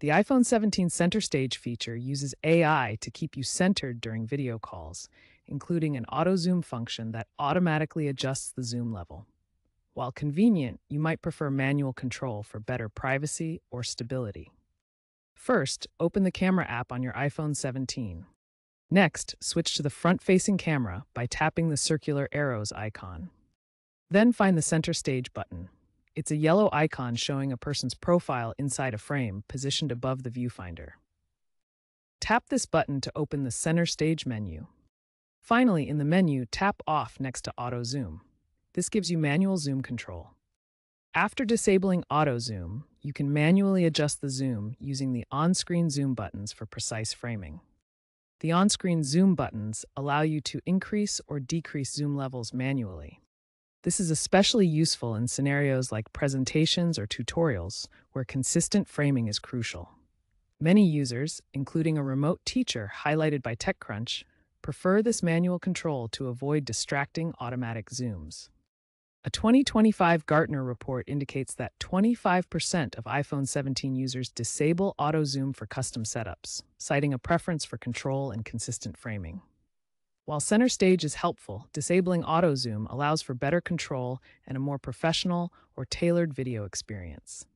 The iPhone 17 Center Stage feature uses AI to keep you centered during video calls, including an auto zoom function that automatically adjusts the zoom level. While convenient, you might prefer manual control for better privacy or stability. First, open the camera app on your iPhone 17. Next, switch to the front facing camera by tapping the circular arrows icon. Then find the Center Stage button. It's a yellow icon showing a person's profile inside a frame positioned above the viewfinder. Tap this button to open the Center Stage menu. Finally, in the menu, tap Off next to Auto Zoom. This gives you manual zoom control. After disabling Auto Zoom, you can manually adjust the zoom using the on-screen zoom buttons for precise framing. The on-screen zoom buttons allow you to increase or decrease zoom levels manually. This is especially useful in scenarios like presentations or tutorials where consistent framing is crucial. Many users, including a remote teacher highlighted by TechCrunch, prefer this manual control to avoid distracting automatic zooms. A 2025 Gartner report indicates that 25% of iPhone 17 users disable auto zoom for custom setups, citing a preference for control and consistent framing. While center stage is helpful, disabling auto zoom allows for better control and a more professional or tailored video experience.